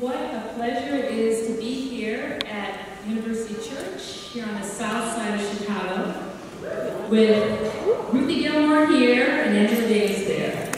What a pleasure it is to be here at University Church here on the south side of Chicago with Ruthie Gilmore here and Angela Davis there.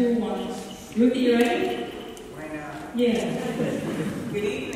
cool ones. Ruthie, you ready? Why not? Yeah. Ready?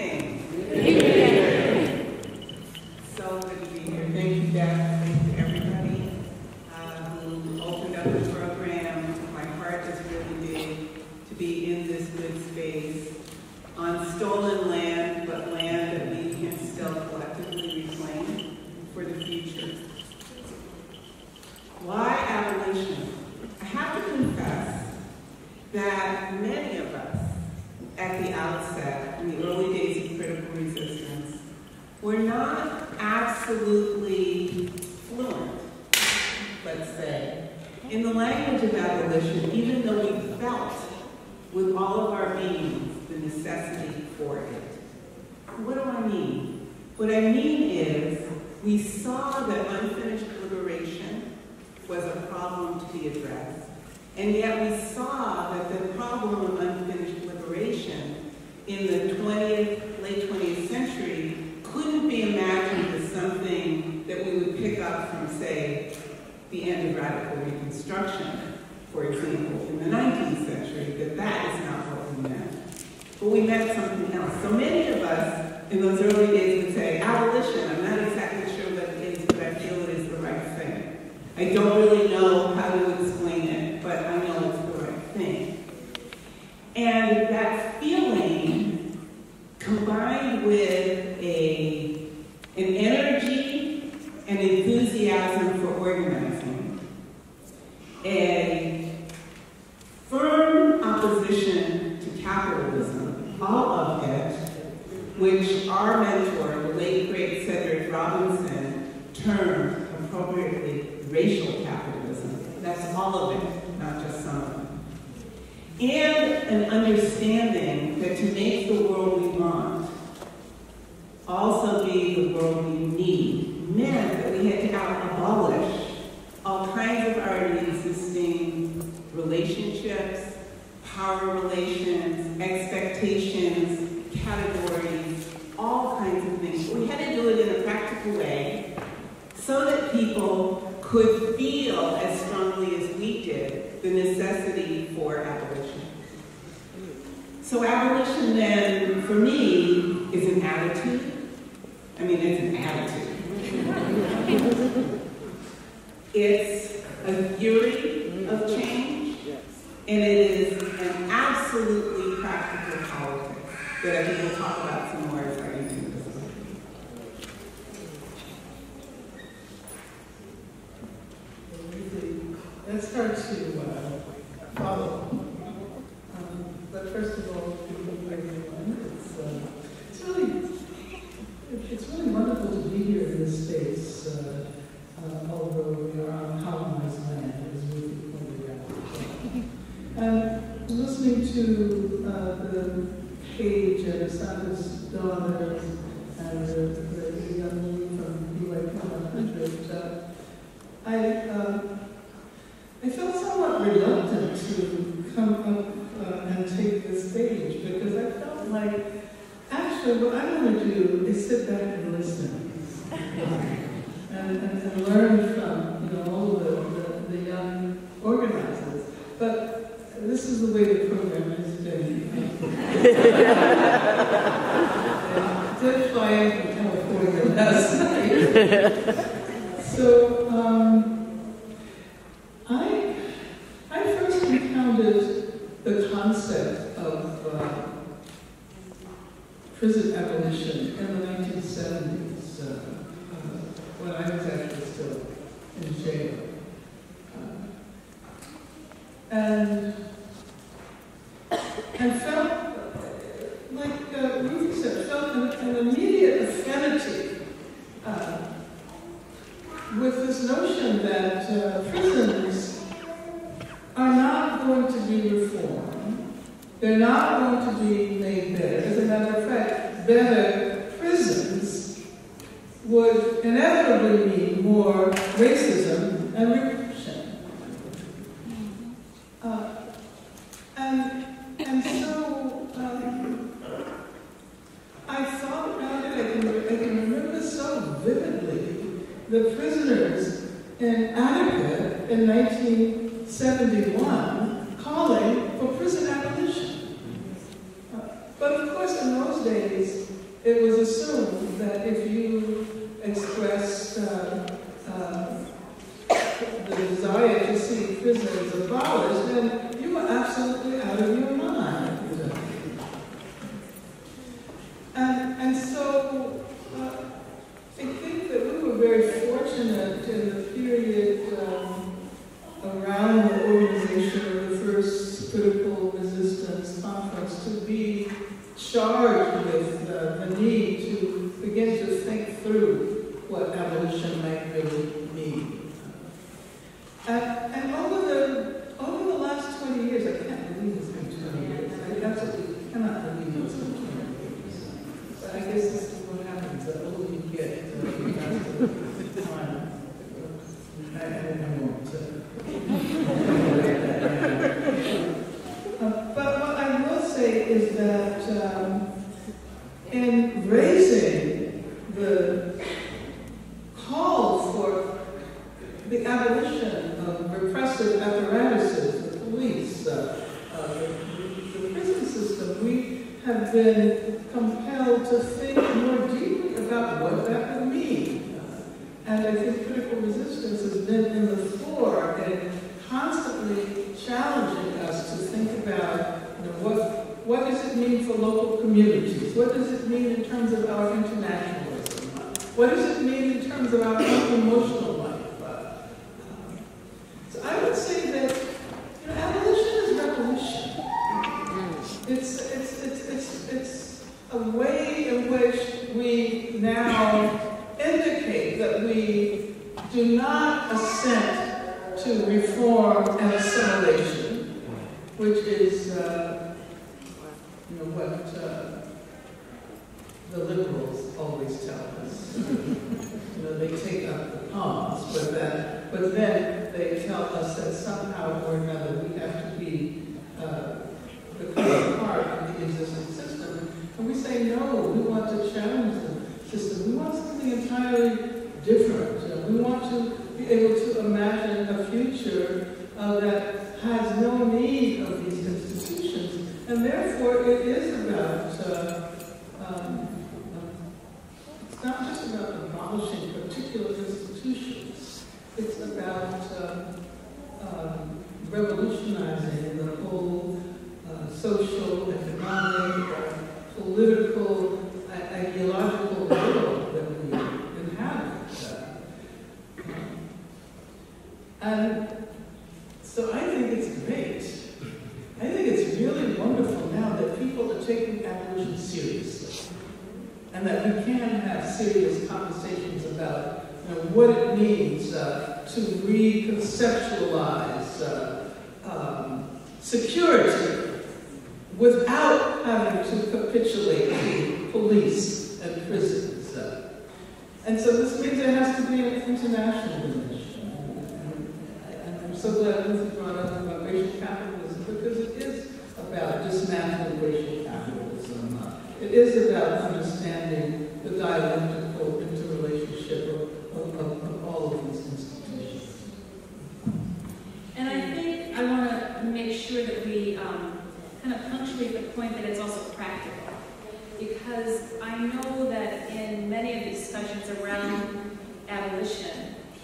starts to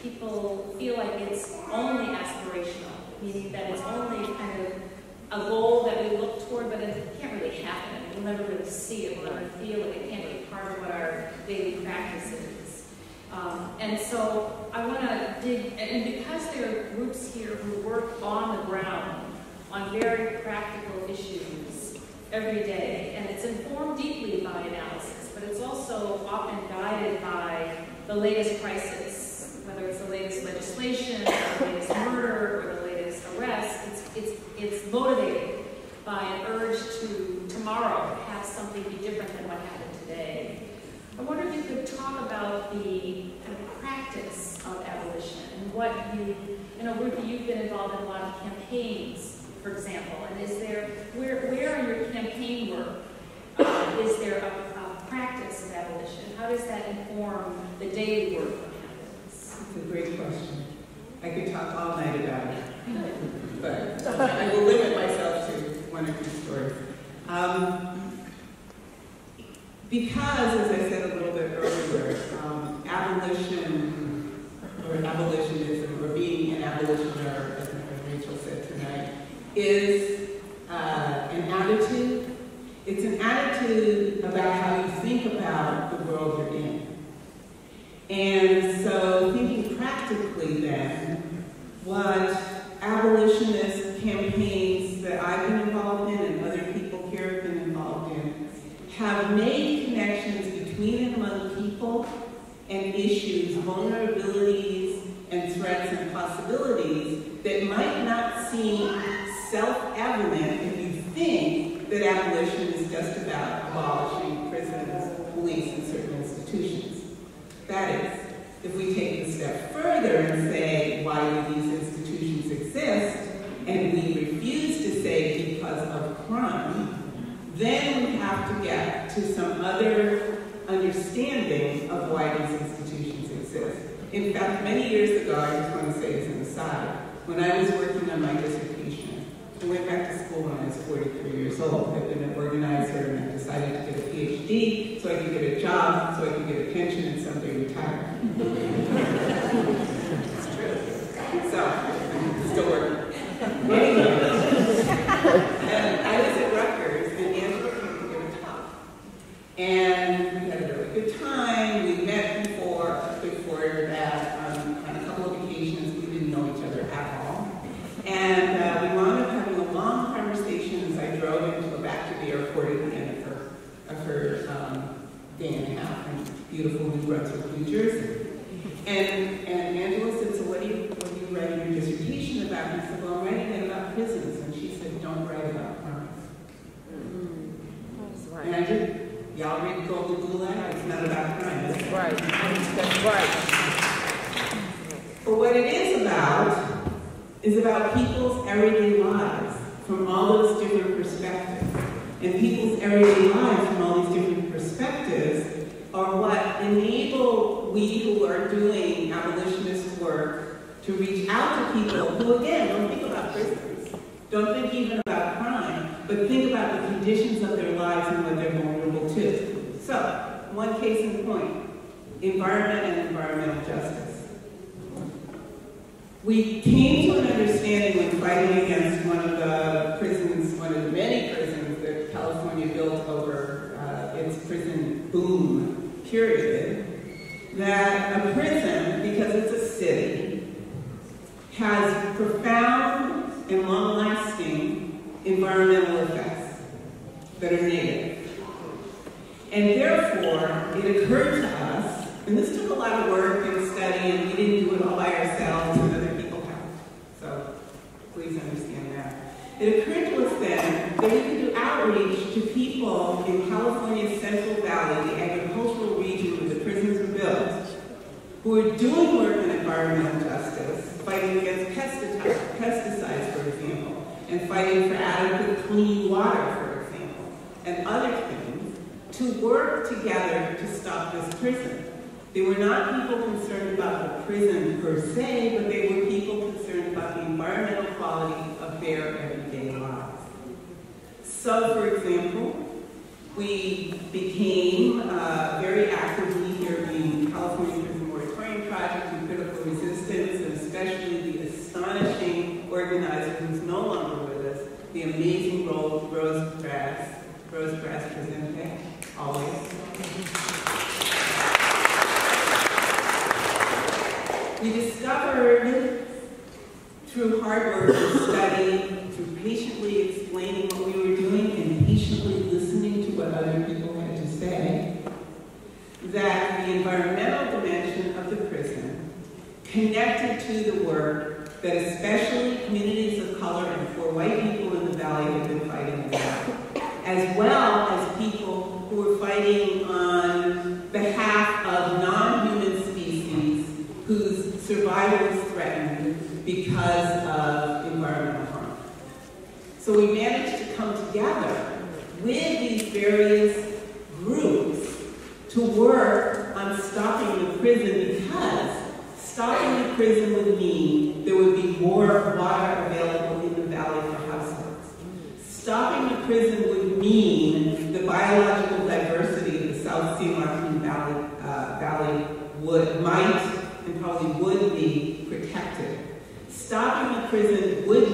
people feel like it's only aspirational, meaning that it's only kind of a goal that we look toward, but it can't really happen. We'll never really see it. We'll never feel it. It can't be part of what our daily practice is. Um, and so I want to dig, and because there are groups here who work on the ground on very practical issues every day, and it's informed deeply by analysis, but it's also often guided by the latest crisis whether it's the latest legislation, or the latest murder, or the latest arrest, it's, it's, it's motivated by an urge to tomorrow have something be different than what happened today. I wonder if you could talk about the kind of practice of abolition and what you, you know, Ruthie, you've been involved in a lot of campaigns, for example, and is there, where, where in your campaign work uh, is there a, a practice of abolition? How does that inform the daily work it's a great question. I could talk all night about it, but I will limit myself to one or two stories. Um, because, as I said a little bit earlier, um, abolition or abolitionism or being an abolitioner, as Rachel said tonight, is uh, an attitude. It's an attitude about how you think about the world you're in. And so, what abolitionist campaigns that I've been involved in and other people here have been involved in have made connections between and among people and issues, vulnerabilities and threats and possibilities that might not seem self-evident if you think that abolition is just about abolishing prisons, police, and certain institutions. That is, if we take a step further and say, why do these institutions exist? And we refuse to say because of crime, then we have to get to some other understanding of why these institutions exist. In fact, many years ago, I just want to say this an aside, when I was working on my dissertation, I went back to school when I was 43 years old. I'd been an organizer and I decided to get a PhD so I could get a job, so I could get a pension and someday retire. it's true. So, still working. Anyway, and I was at Rutgers and Angela came to give a talk. And we had a really good time. We met before, before that um, on a couple of occasions. We didn't know each other at all. And uh, we wound up having a long conversation as I drove into back to the airport at the end of her, of her um, day and a half in beautiful New Brunswick, New Jersey. And, and Angela said, so what are you, what are you writing your dissertation about? And I said, well, I'm writing it about prisons. And she said, don't write about crimes. And I did. Y'all read Golden Gulag? It's not about crime. is it? Right. That's right. But what it is about is about people's everyday lives from all those different perspectives. And people's everyday lives from all these different perspectives are what enable we who are doing abolitionist work to reach out to people who, again, don't think about prisons, don't think even about crime, but think about the conditions of their lives and what they're vulnerable to. So, one case in point, environment and environmental justice. We came to an understanding when fighting against one of the prisons, one of the many prisons that California built over uh, its prison boom period, that a prison, because it's a city, has profound and long-lasting environmental effects that are negative. And therefore, it occurred to us, and this took a lot of work and study, and we didn't do it all by ourselves, and other people helped. So please understand that. It occurred to us then that we could do outreach to people in California's Central Valley, the agricultural region where the prisons were built, who are doing work in environmental justice, fighting against pesticides, pesticides, for example, and fighting for adequate clean water, for example, and other things, to work together to stop this prison. They were not people concerned about the prison per se, but they were people concerned about the environmental quality of their everyday lives. So, for example, we became uh, very actively here in California Prison Moratorium Project and Critical Resistance, and especially the astonishing organizer who's no longer with us, the amazing Rose Braz, Rose Braz Presente, always. through hard work and study, through patiently explaining what we were doing and patiently listening to what other people had to say, that the environmental dimension of the prison connected to the work that especially communities of color and poor white people in the Valley have been fighting about, as well as people who were fighting together with these various groups to work on stopping the prison because stopping the prison would mean there would be more water available in the valley for households. Stopping the prison would mean the biological diversity of the South San Joaquin Valley, uh, Valley would, might and probably would be protected. Stopping the prison would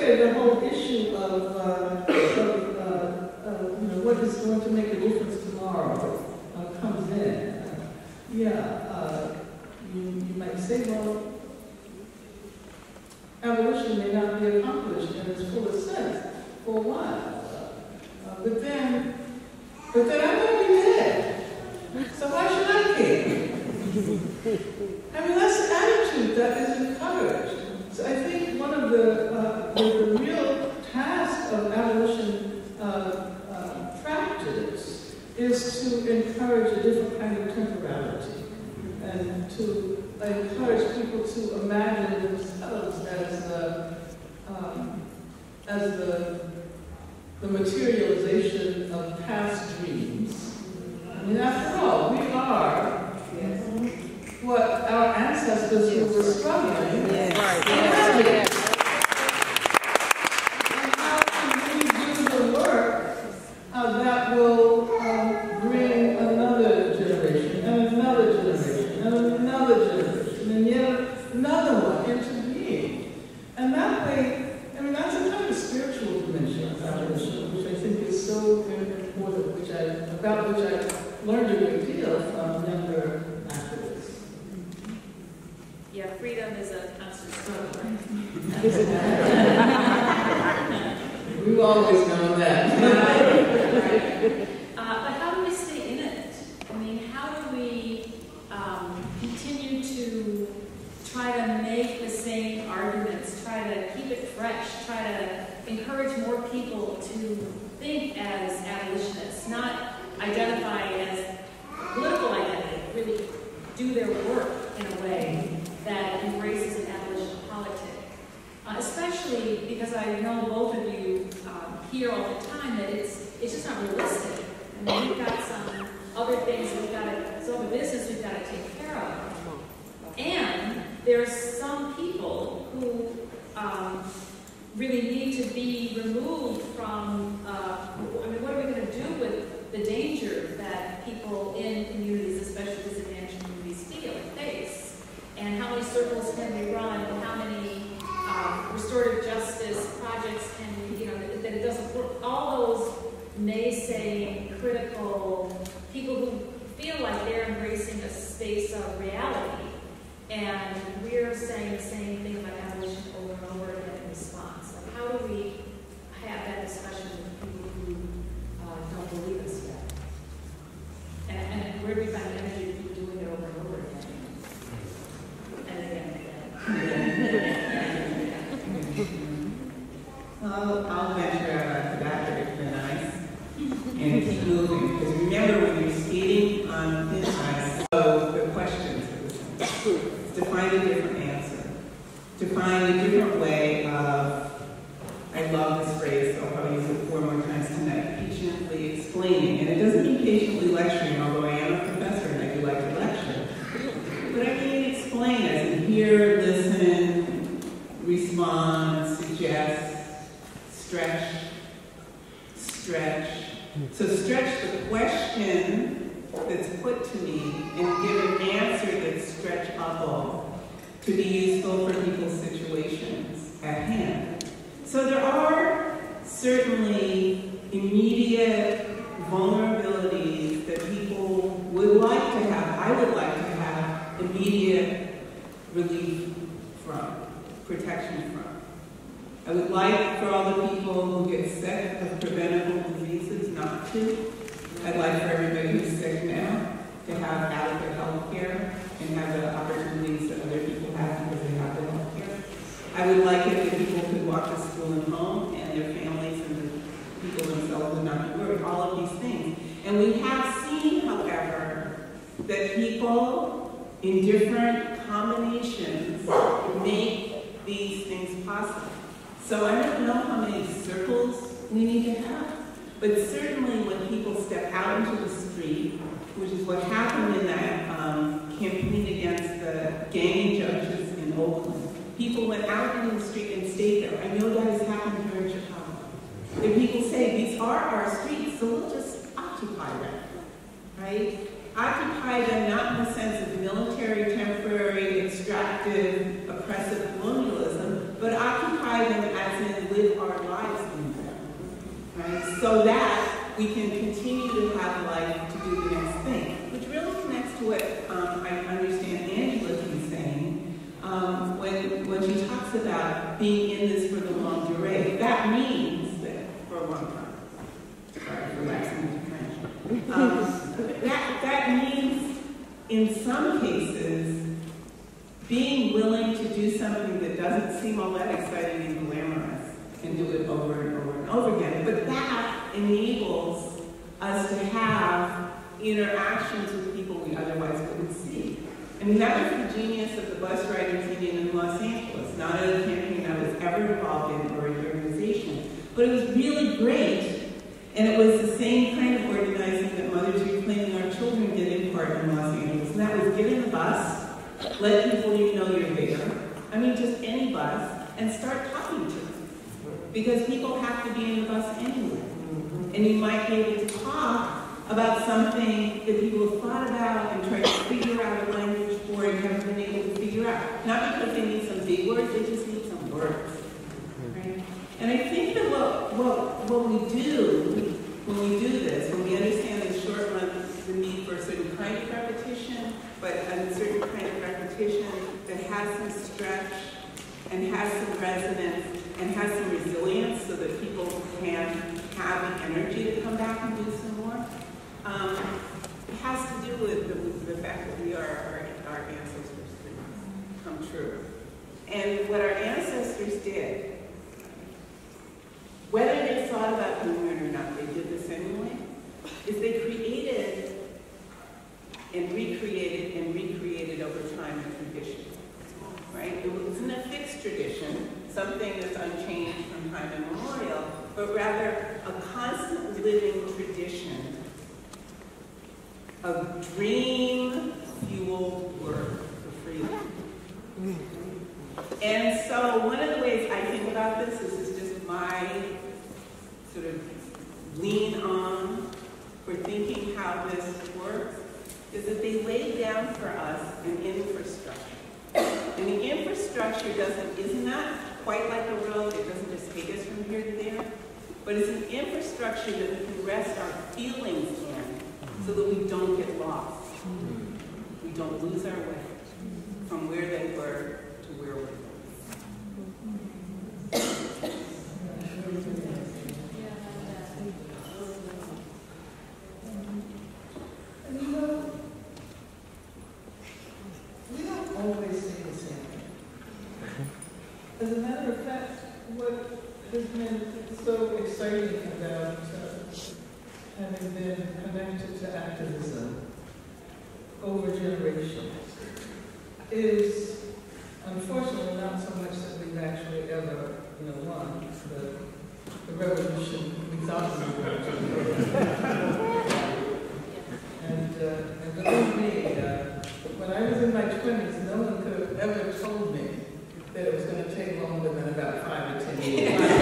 the whole issue of, uh, of uh, uh, you know, what is going to make a difference tomorrow uh, comes in. yeah, uh, you, you might say, well, evolution may not be accomplished in its fullest sense for a while. but then, but then I to imagine themselves as the, um, as the, the materialization of past dreams. I mean, after all, we are yes. what our ancestors yes. who were struggling. Yes. Right. Well, I'll venture out to that, it's. And keep moving, because remember when you're skating on thin ice, Because people have to be in the bus anyway. And you might be able to talk about something that people have thought about and tried to figure out a language for and haven't been able to figure out. Not because they need some big words, they just need some words. Right? And I think that what, what, what we do when we do this, when we understand the short run, the need for a certain kind of repetition, but a certain kind of repetition that has some stretch and has some resonance and has some resilience so that people can have the energy to come back and do some more. Um, it has to do with the, with the fact that we are our, our ancestors' dreams come true. And what our ancestors did, whether they thought about doing or not, they did this anyway, is they created and recreated and recreated over time a tradition. Right? It wasn't a fixed tradition, something that's unchanged from time immemorial, but rather a constant living tradition of dream-fueled work for freedom. And so one of the ways I think about this, this is just my sort of lean on for thinking how this works, is that they lay down for us an infrastructure. And the infrastructure doesn't, is not quite like a road, it doesn't just take us from here to there, but it's an infrastructure that we can rest our feelings in so that we don't get lost. Mm-hmm. We don't lose our way from where they were to where we're going. And you know, we don't always say the same thing. As a matter of fact, what has been so exciting about uh, having been connected to activism over generations is unfortunately not so much that we've actually ever, you know, won the, the revolution we thought we and, uh, and believe me, uh, when I was in my twenties, no one could have ever told me that it was going to take longer than about five or ten years.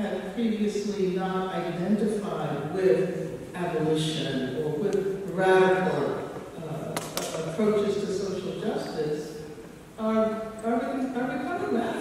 had previously not identified with abolition or with radical uh, approaches to social justice are, are, are becoming that.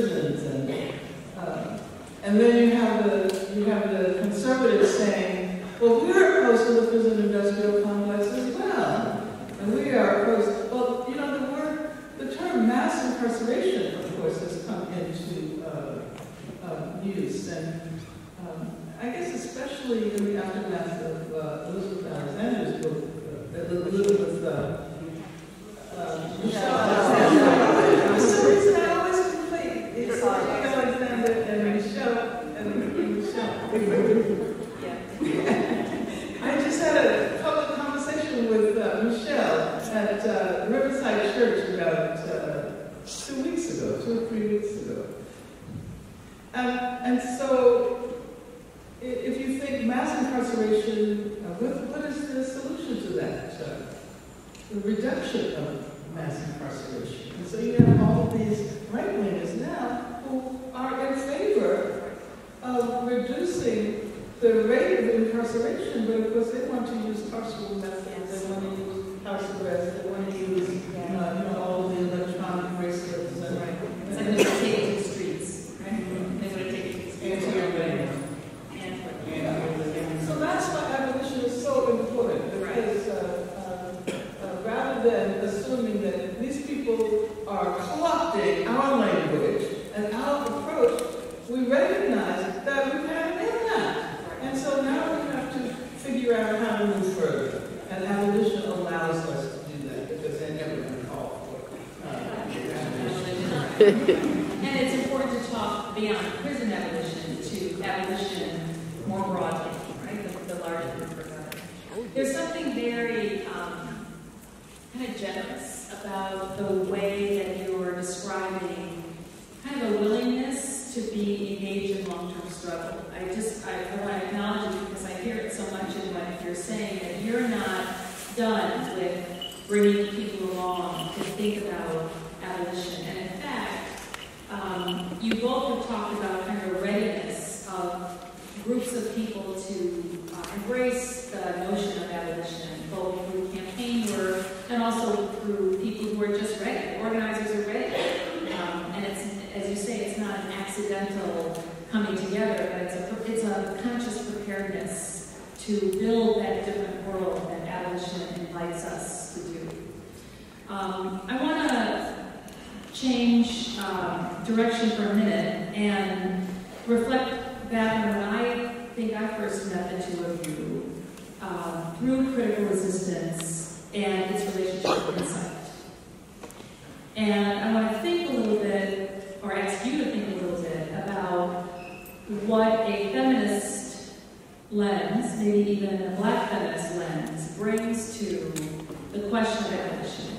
prisons. And, uh, and then you maybe even a black feminist lens, brings to the question of abolition.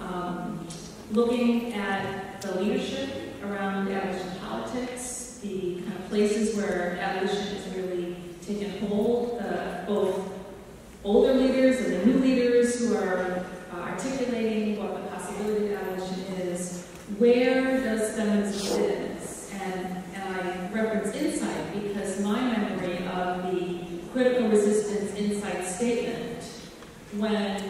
Um, looking at the leadership around abolition politics, the kind of places where abolition has really taken hold, uh, both older leaders and the new leaders who are uh, articulating what the possibility of abolition is, where does feminism fit critical resistance INCITE statement when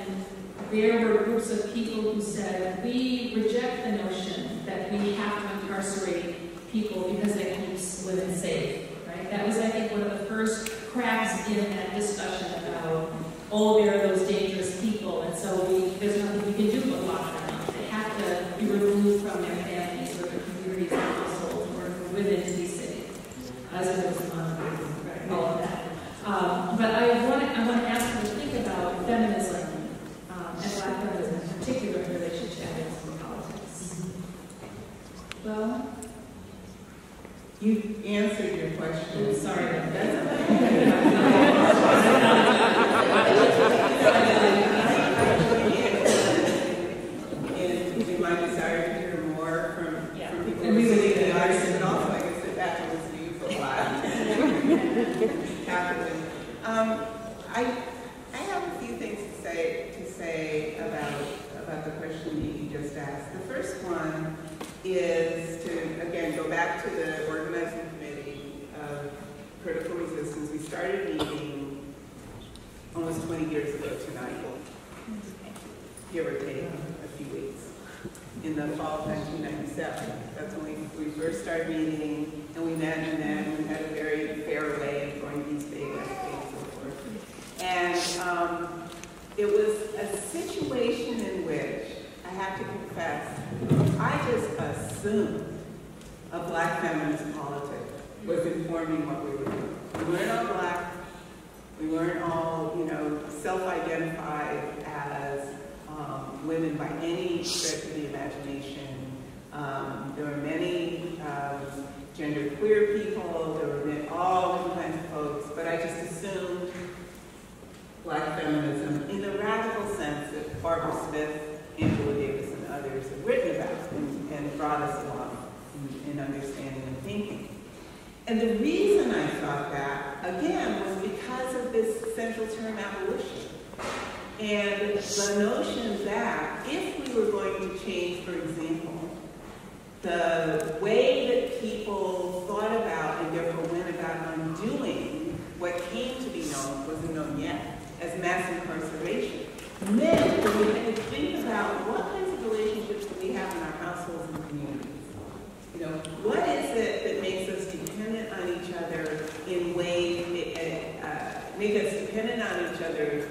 there were groups of people who said, we reject the notion that we have to incarcerate people because it keeps women safe. Right? That was, I think, one of the first cracks in that discussion about, oh, there are those dangerous people, and so we, there's nothing we can do but lock them up. They have to be removed from their families or their communities or households or within the city. As it was on. Um, but I want to, I want to ask you to think about feminism um, and black feminism in particular in relation to and politics. Well, You answered your question. sorry that. And we might desire to hear more from, Yeah. from people And who we are will sitting in do the that. audience, and also I can sit back and listen to you for a while. Happily. Um, I, I have a few things to say, to say about, about the question that you just asked. The first one is to, again, go back to the organizing committee of critical resistance. We started meeting almost 20 years ago tonight, give or take a few weeks, in the fall of 1997. That's when we, we first started meeting, and we met and then we had a very fair way of going East Bay, West Bay, and so forth. And um, it was a situation in which, I have to confess, I just assumed a black feminist politic was informing what we were doing. We weren't all black, we weren't all, you know, self-identified as um, women by any stretch of the imagination. Um, there were many um, gender queer people, there were many, all different kinds of folks, but I just assumed black feminism in the radical sense that Barbara Smith, Angela Davis, and others have written about and, and brought us along in, in understanding and thinking. And the reason I thought that, again, was because of this central term abolition. And the notion that if we were going to change, for example, the way that people thought about and therefore went about undoing what came to be known, wasn't known yet, as mass incarceration, then when we had to think about what kinds of relationships do we have in our households and communities. You know, what is it that makes us dependent on each other in ways, uh, make us dependent on each other,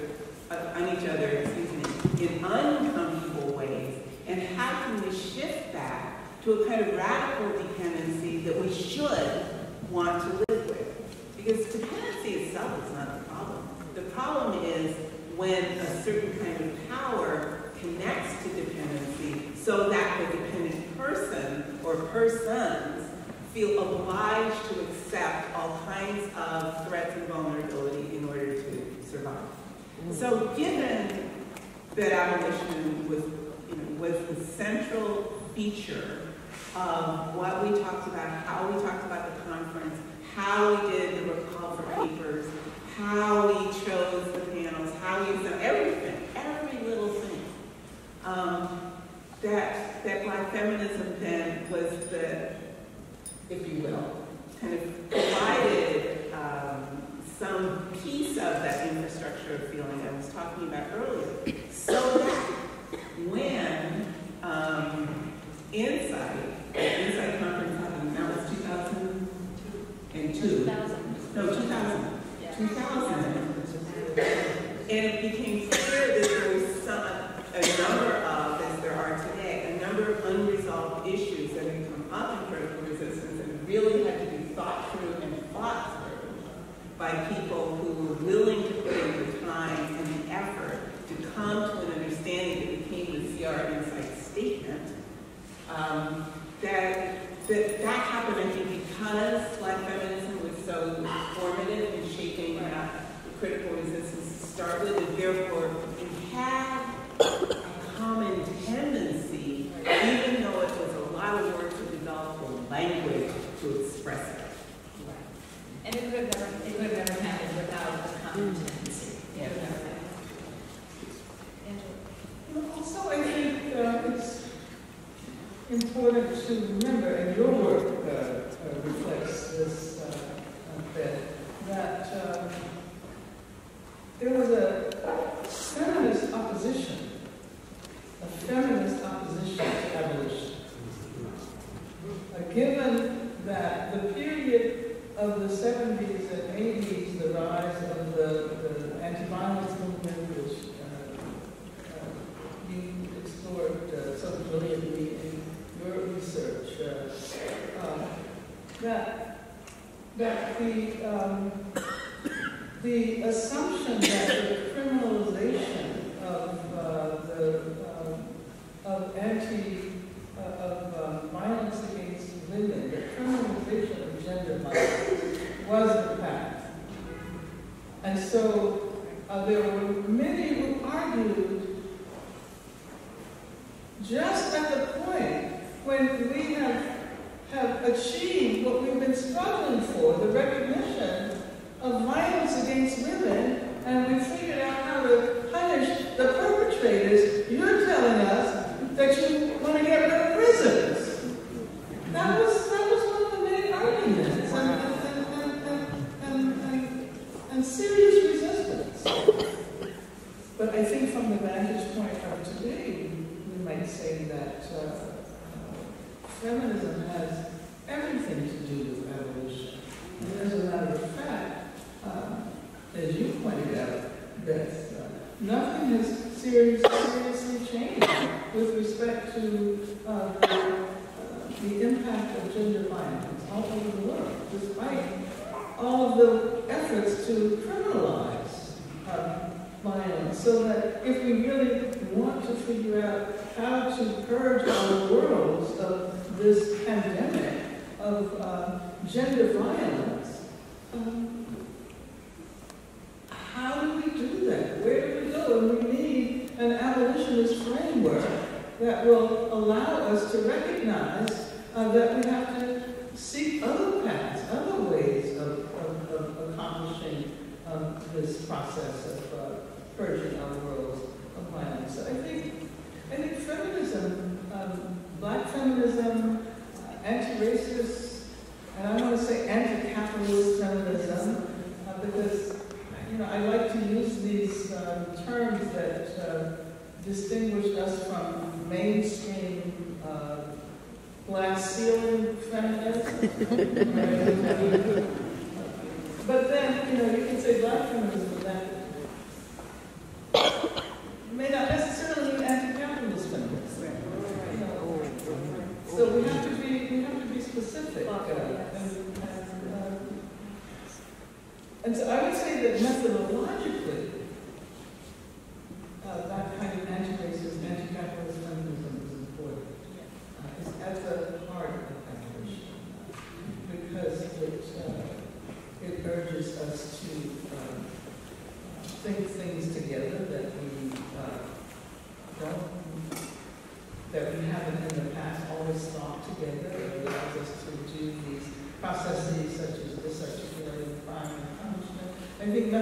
uh, on each other, excuse me, in uncomfortable ways, and how can we shift that to a kind of radical dependency that we should want to live with? Because dependency itself is not the problem. The problem is when a certain kind of power connects to dependency so that the dependent person or persons feel obliged to accept all kinds of threats and vulnerability in order to survive. Mm. So given that abolition was, you know, was the central feature of what we talked about, how we talked about the conference, how we did the call for papers, how we chose the panels, how we, so everything, every little thing. Um, that, that black feminism then was the, if you will, kind of provided um, some piece of that infrastructure of feeling I was talking about earlier, so that when um, INCITE, INCITE conference happened, that was 2002. 2000. No, 2000. Yeah. 2000. And it became clear that there was some, a number of, as there are today, a number of unresolved issues that had come up in critical resistance and really had to be thought through and fought through by people who were willing to put in the time and the effort to come to an understanding that became the CR INCITE statement. Um, that, that that happened, I think, because black feminism was so formative in shaping uh, critical resistance to start with, and therefore it had a common tendency, even though it was a lot of work to develop the language to express it. And it could have never, it could have never happened without the common tendency. It would never happen. Angela? Also, I think uh, it's important to remember, and your work uh, uh, reflects this uh, bit, that uh, there was a feminist opposition, a feminist opposition to abolition. Given that the period of the 70s and 80s, the rise of the, the anti-violence movement, which uh, uh, you explored uh, so brilliantly that, that the, um, the assumption that the criminalization of uh, the um, of anti uh, of um, violence against women, the criminalization of gender violence, was the path. And so uh, there were many who argued just at the point when we have have achieved struggling together that allows us to do these processes such as this articulated crime and punishment. I think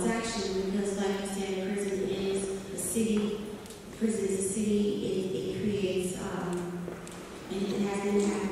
transaction because I understand, prison is a city, prison is a city, it, it creates, um, and it has impact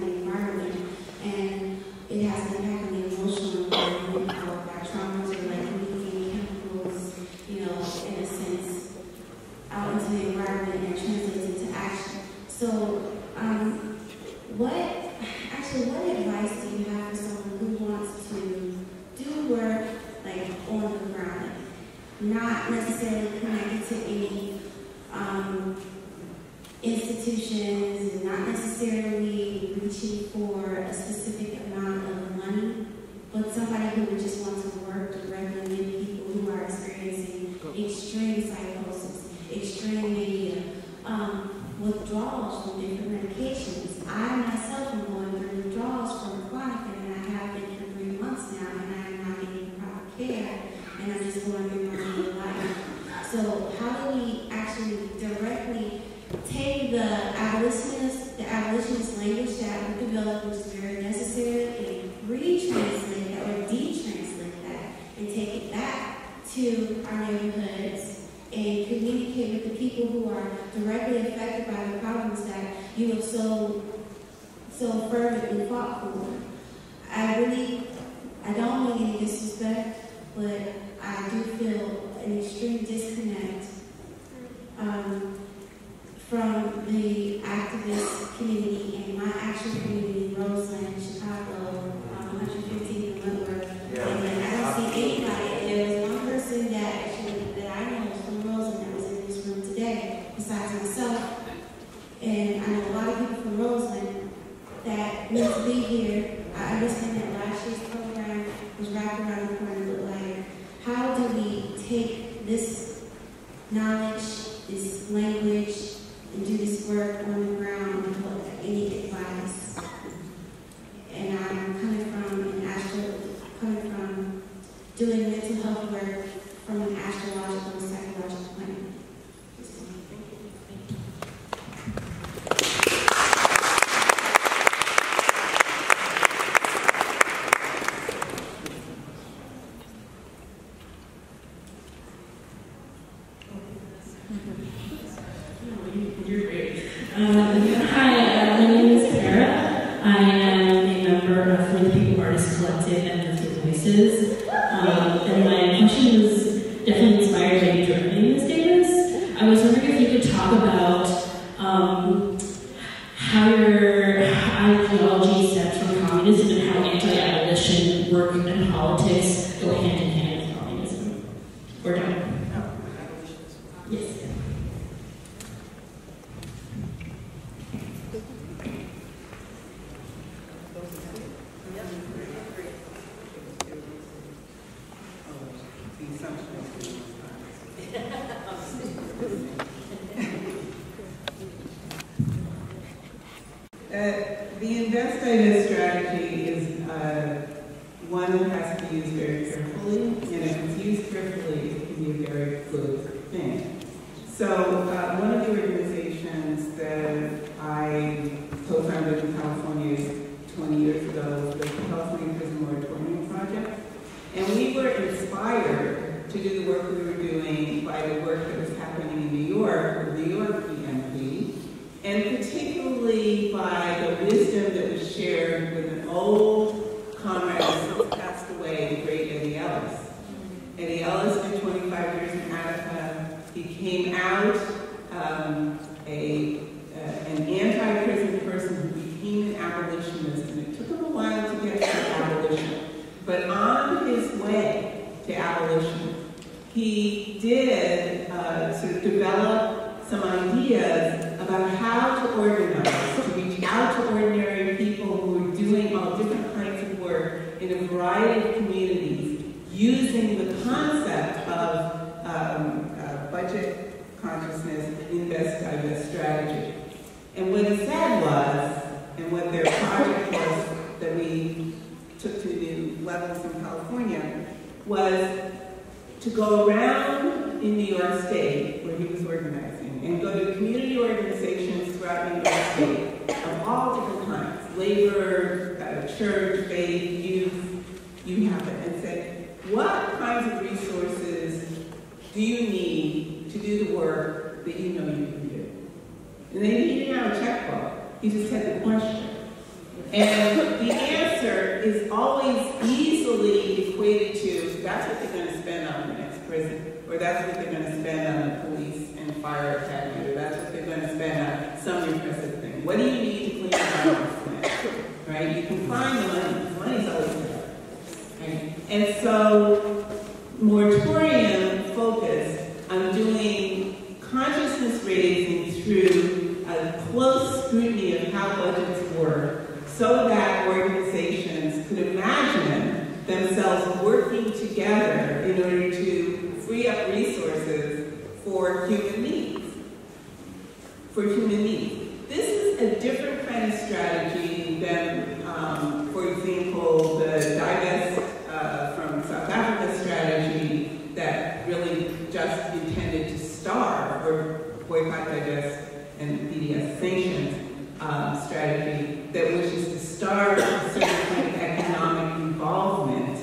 I guess and BDS sanctions um, strategy that wishes to start a certain kind of economic involvement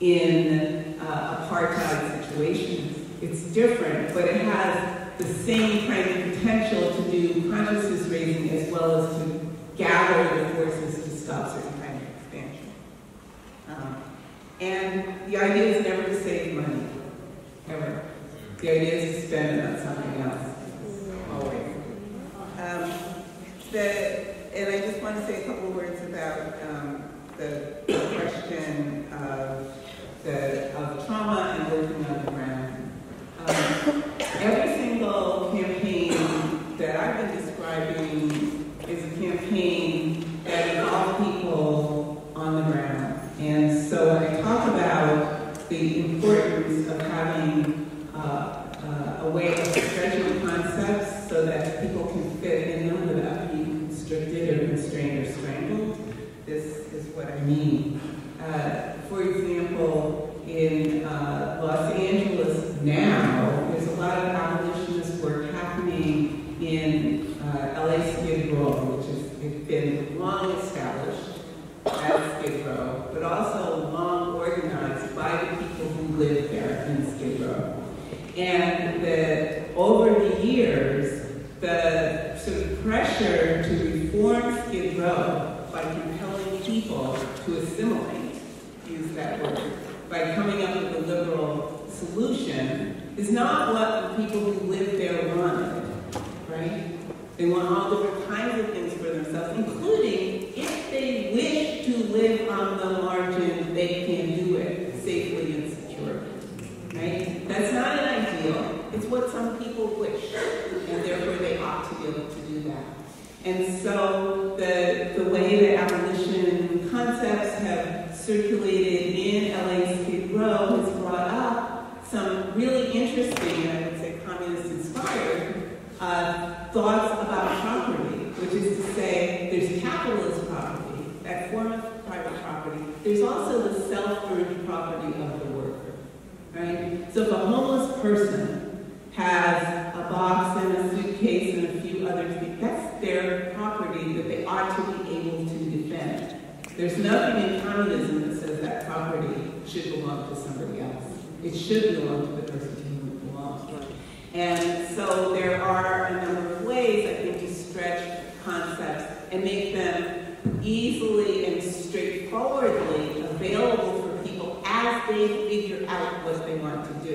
in uh, apartheid situations. It's different, but it has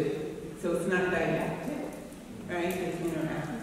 they want to do. So it's not didactic, right? It's interactive.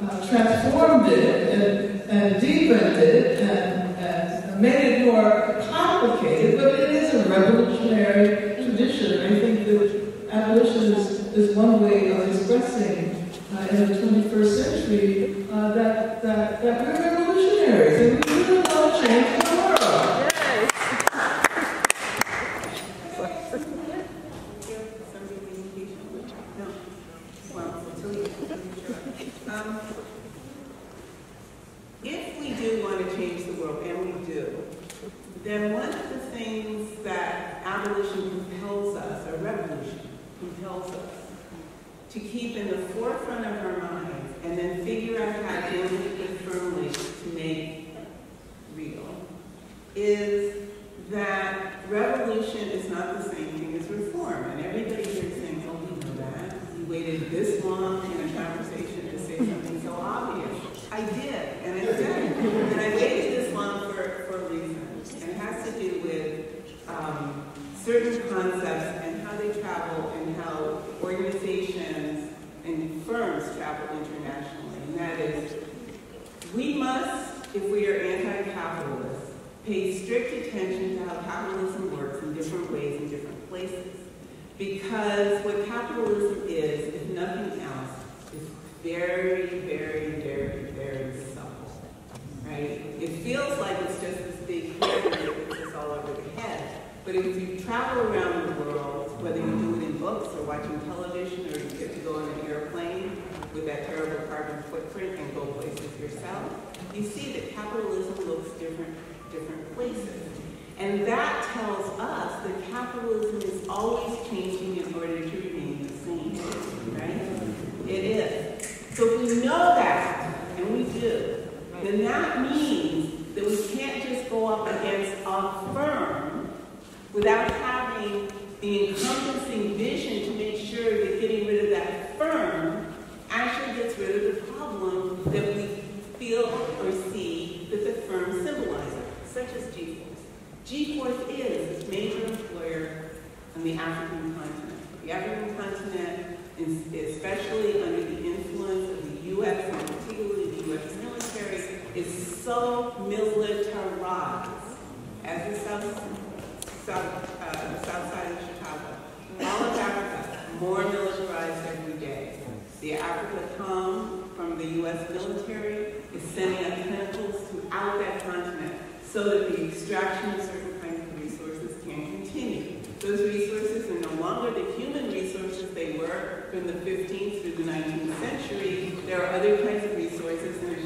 uh, transformed it and, and deepened it and, and made it more complicated, but it is a revolutionary tradition. I think that abolition is, is one way of expressing uh, in the 21st century uh, that, that, that we're revolutionaries.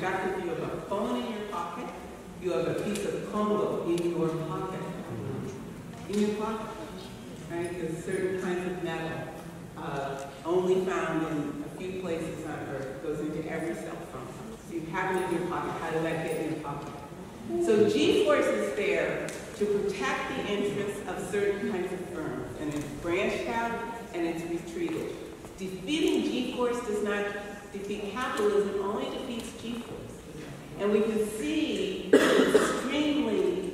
you have a phone in your pocket, you have a piece of Congo in your pocket. In your pocket, right? Because certain kinds of metal uh, only found in a few places on Earth goes into every cell phone. So you have it in your pocket. How did that get in your pocket? So G4S is there to protect the interests of certain kinds of firms, and it's branched out and it's retreated. Defeating G4S does not defeat capitalism only defeats G4S. And we can see extremely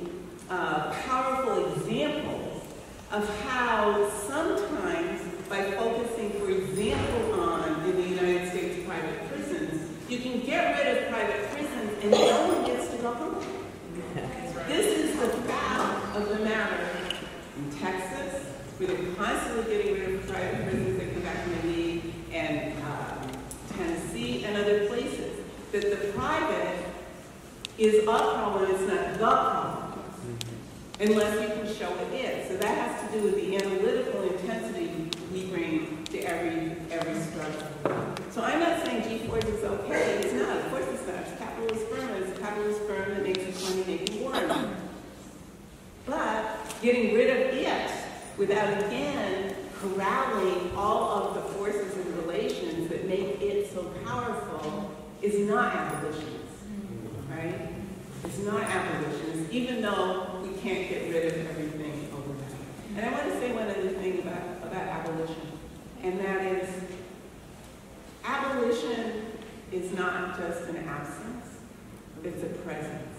uh, powerful examples of how sometimes by focusing, for example, on in the United States private prisons, you can get rid of private prisons and no one gets to go home. This is the fact of the matter in Texas, where they're constantly getting rid of private prisons. is a problem, it's not the problem, unless we can show it is. So that has to do with the analytical intensity we bring to every, every struggle. So I'm not saying G4S is okay, it's not, of course it's not. It's capitalist firm, it's a capitalist firm that makes its money making war. But getting rid of it without again corralling all of the forces and relations that make it so powerful is not abolitionist, right? It's not abolitionist, even though we can't get rid of everything overnight. And I want to say one other thing about, about abolition, and that is abolition is not just an absence, it's a presence.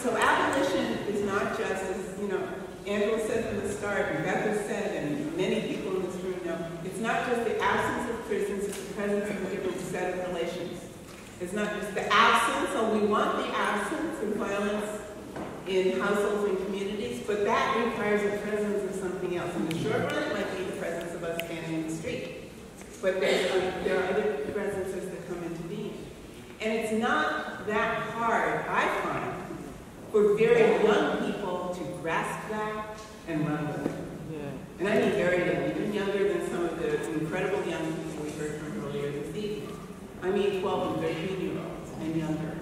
So abolition is not just, as you know, Angela said from the start, and Beth has said, and many people in this room know, it's not just the absence of prisons, it's the presence of a different set of relations. It's not just the absence, so we want the absence of violence in households and communities, but that requires the presence of something else. In the short run, it might be the presence of us standing in the street. But there's, uh, there are other presences that come into being. And it's not that hard, I find, for very young people to grasp that and run with it. And I mean very young, even younger than some of the incredible young people we heard from earlier this evening. I mean 12 and 13 year olds and younger.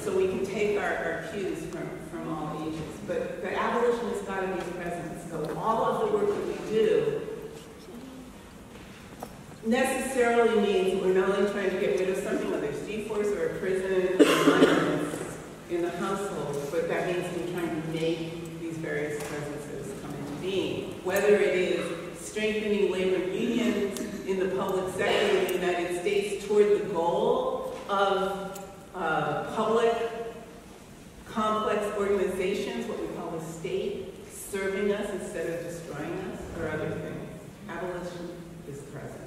So we can take our, our cues from, from all ages. But the abolition has got to be present. So all of the work that we do necessarily means we're not only trying to get rid of something, whether it's G4S or a prison or violence in the household, but that means we're trying to make these various presences come into being. Whether it is strengthening labor unions in the public sector in the United toward the goal of uh, public complex organizations, what we call the state, serving us instead of destroying us, or other things. Abolition is presence.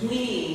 Between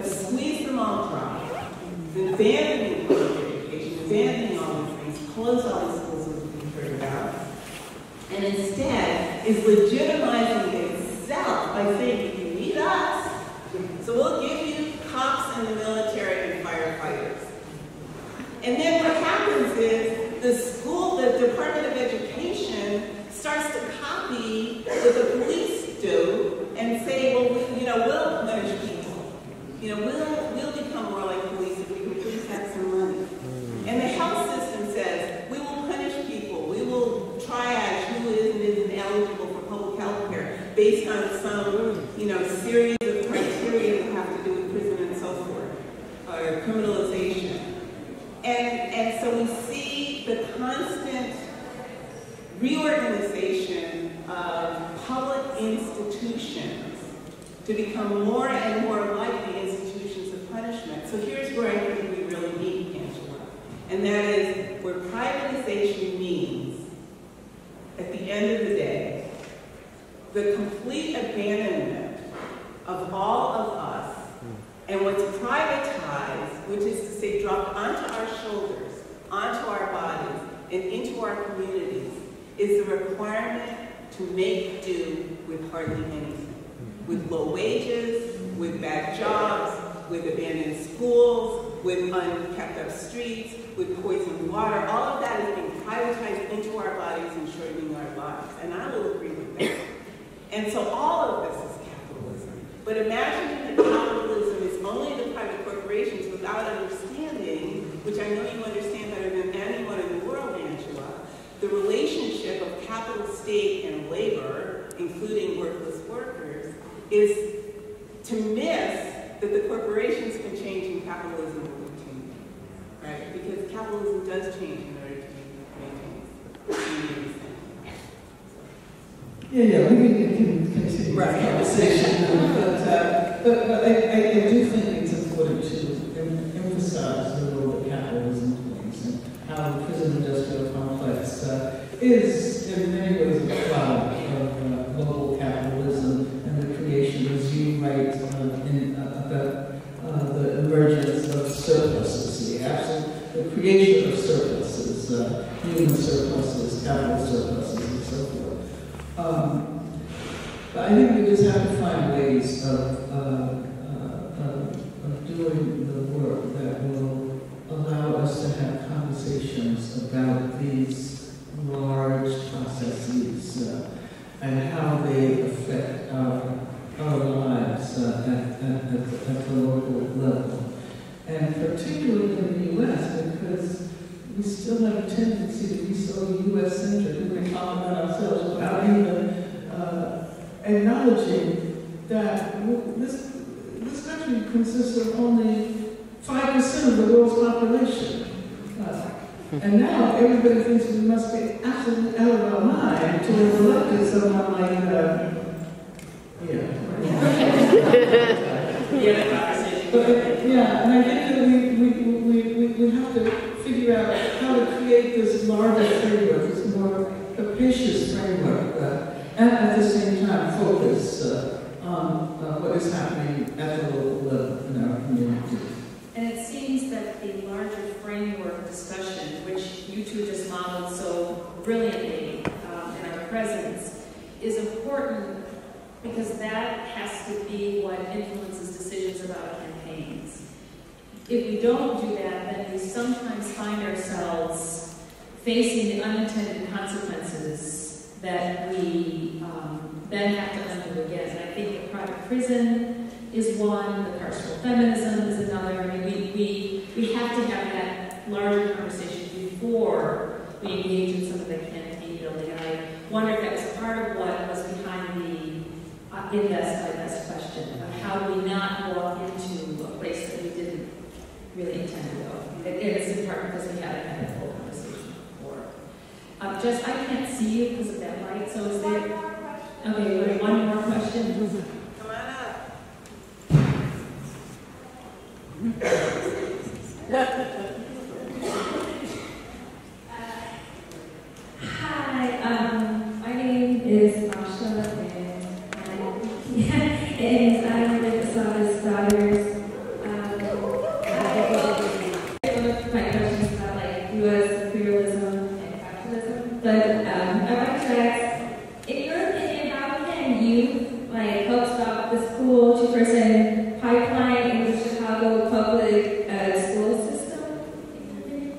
have squeezed them all dry, abandoning education, abandoning all these things, closed all the schools that we've heard about, and instead is legitimizing itself by saying, you need us, so we'll give you cops and the military at, at, at, the- at the local level. And particularly in the U.S., because we still have a tendency to be so U.S.-centric. We may talk about ourselves without even uh, acknowledging that this, this country consists of only 5% of the world's population. Uh, and now everybody thinks we must be absolutely out of our mind to have elected someone like, uh, yeah. But, yeah, and I think that we, we, we, we, we have to figure out how to create this larger framework, this more capacious framework, uh, and at the same time focus uh, on uh, what is happening at the local level in our community. And it seems that the larger framework discussion, which you two just modeled so brilliantly um, in our presence, is important because that has to be what influences decisions about campaigns. If we don't do that, then we sometimes find ourselves facing the unintended consequences that we um, then have to undo again. I think the private prison is one, the carceral feminism is another. I mean, we, we, we have to have that larger conversation before we engage in some of the campaign building. I wonder if that was part of what was behind the uh, invest divest question of how do we not walk into a place that we didn't really intend to go. And and it's in part because we haven't had a full conversation before. Um, Jess, I can't see you because of that light, so is there? Okay, wait, one more question. Come on up. Hi, um, my name is Masha, and I'm, and I'm with the Assata's Daughters. Um, I, my question is about like U.S. imperialism and capitalism, but um, I want to ask, in your opinion, how can you like help stop the school to prison pipeline in the Chicago public uh, school system? In your opinion?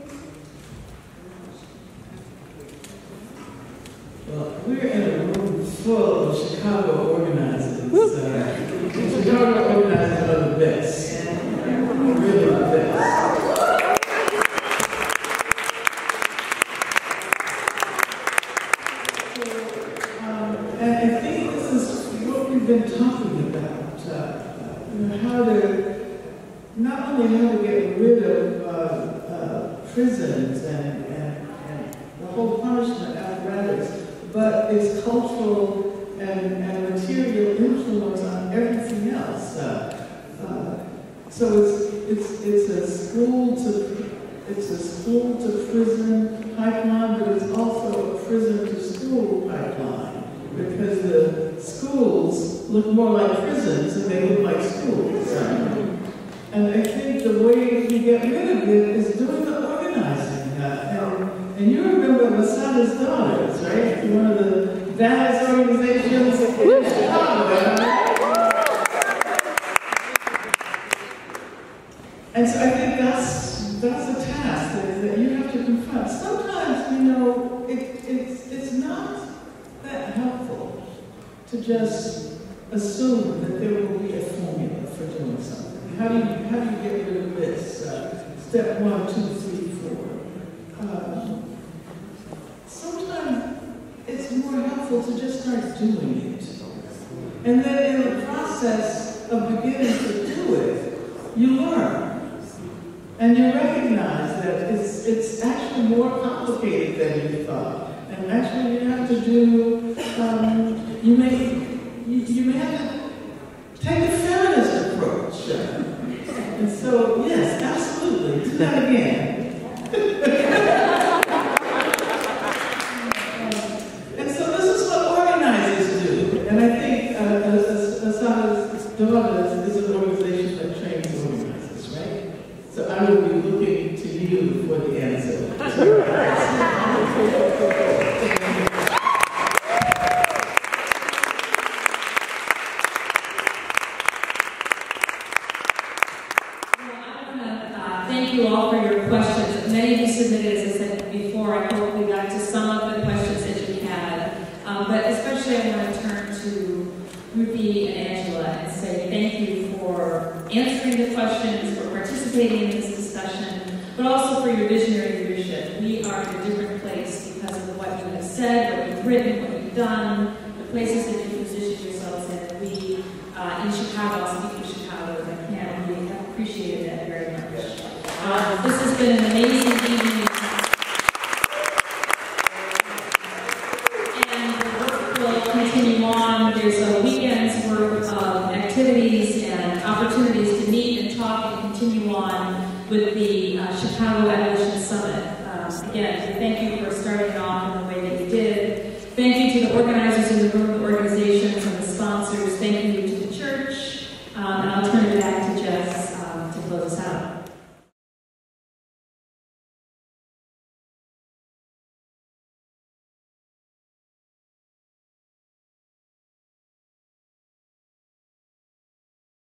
Well, we're in a room full of Chicago organizers. Uh, and Chicago organizers are the best. Really the best. Um, and I think this is what we've been talking about. Uh, you know, how to, not only how to get rid of uh, uh, prisons and, and, and the whole punishment apparatus, but its cultural and, and material influence on everything else. Uh, uh, so it's, it's, it's a school to it's a school to prison pipeline, but it's also a prison to school pipeline because the schools look more like prisons than they look like schools. And I think the way you get rid of it is doing the organizing. Uh, and, and you remember Assata's Daughters, right? One of the baddest organizations in Chicago. And so I think that's that's a task that, that you have to confront. Sometimes, you know, it, it's it's not that helpful to just assume that there will be a formula for doing something. How do you how do you get rid of this? Uh, step one, two, three, four. Um, sometimes it's more helpful to just start doing it. And then in the process of beginning to do it, you learn. And you recognize that it's, it's actually more complicated than you thought. And actually you have to do,